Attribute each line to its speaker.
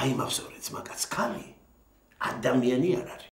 Speaker 1: აი მახსოვრე ძმაკაც ქალი ადამიანი არ არის.